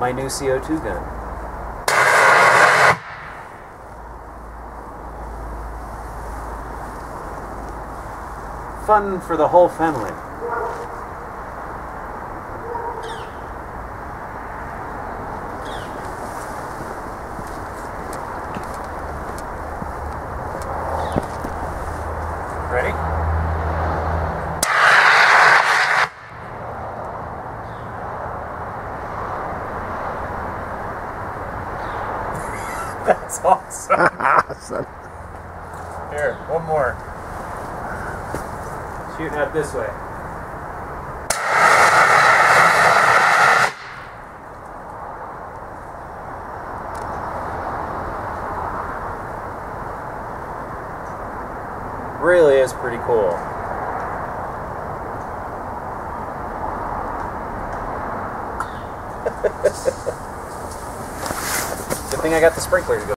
my new CO2 gun. Fun for the whole family. That's awesome. awesome. Here, one more. Shoot out this way. Really is pretty cool. Good thing I got the sprinkler to go.